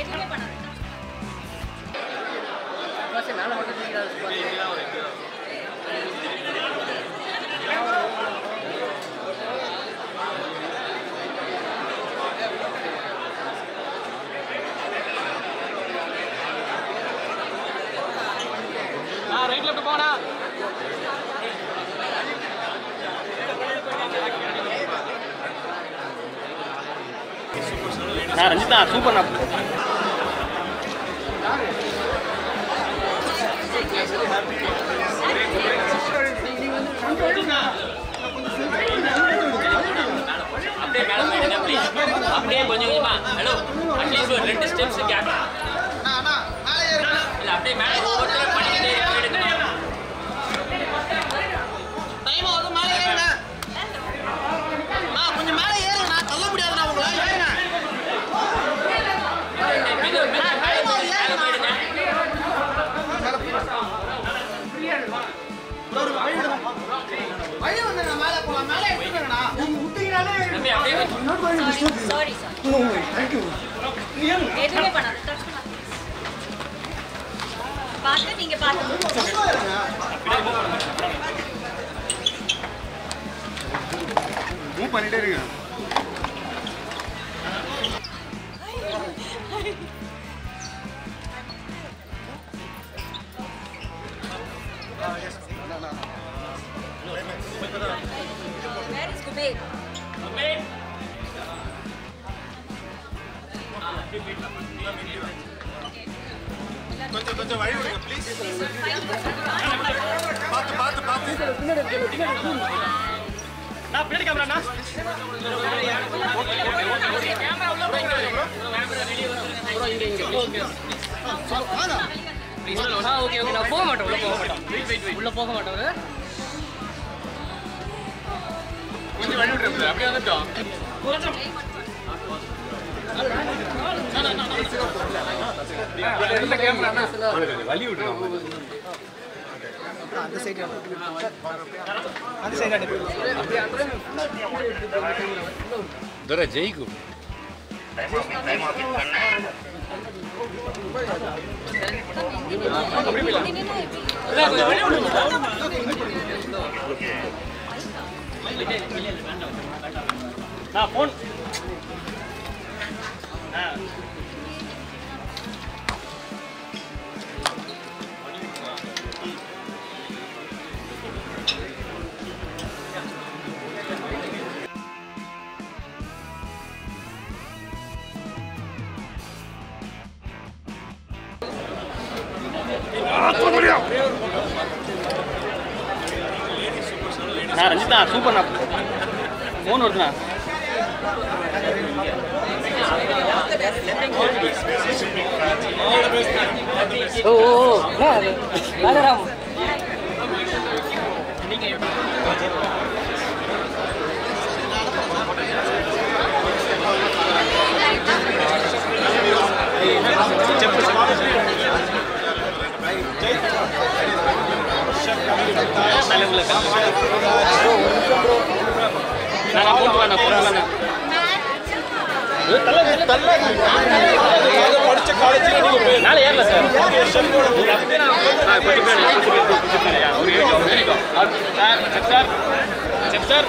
எதுவுமே பண்ணாது right left போனா. நான் ரஞ்சிதா சூப்பர் நான் அப்படியே கொஞ்சம் கொஞ்சமா. ஹலோ அட்லீஸ்ட் ஒரு ரெண்டு ஸ்டெப்ஸ் சாரி சாரி எதுவுமே பண்ணாது டச் பண்ணாது பார்த்து நீங்க பார்த்து பண்ணிட்டே இருங்க வேர் இஸ் குபேர் கொஞ்சம் கொஞ்சம் வழி விடுங்க ப்ளீஸ் பார்த்து பார்த்து பார்த்து. நான் பின்னாடி கேமரா ஓகே ஓகே. நான் போக மாட்டேன். உள்ள போக மாட்டேன். உள்ள போக மாட்டேன். கொஞ்சம் வழி விடுங்க அப்படியே வந்துட்டோம் வழி ஜெயிக்கும் நான் போன் நான் ரஞ்சிதா சூப்பர் நான் ஃபோன் வருதுண்ணா. ஓ ஓ ஓ ராஜாராம் நான் போட்டு வரேன் போட்டு வரேன் படிச்ச காலேஜ் நாளை ஏறல சார் ஆ, கொஞ்சம் பின்னாடி, கொஞ்சம் பின்னாடி, கொஞ்சம் சார், சார், சார்.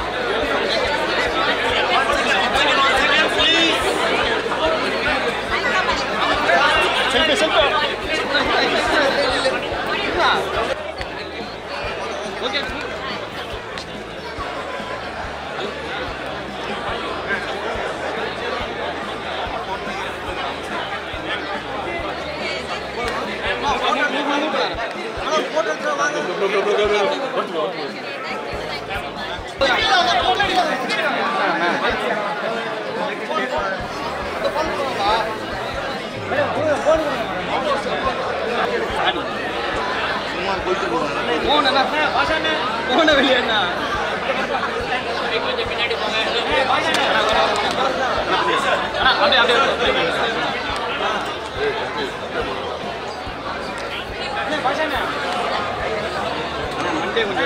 போன வெளியா பின்னாடி அப்படியே அப்படியே அப்படியே மண்டே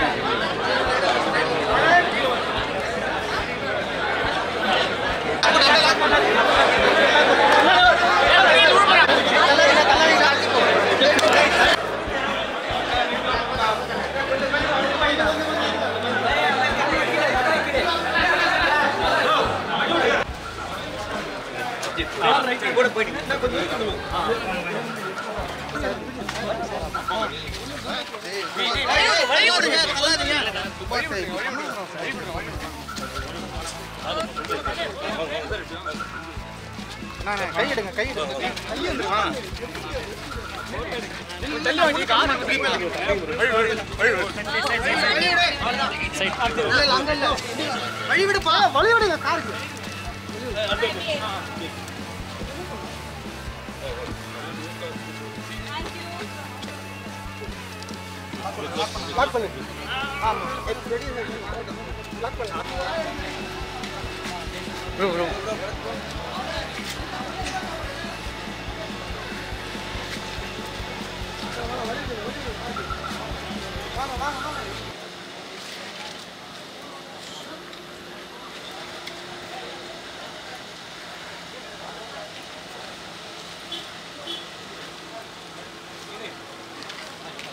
கொஞ்சம் கூட போயிட்டு கொஞ்சம் வழி விடுங்க தள்ளாதீங்க கை எடுங்க கை எடுங்க. வழி காருக்கு 그럼 그럼 Vamos, vamos, vamos.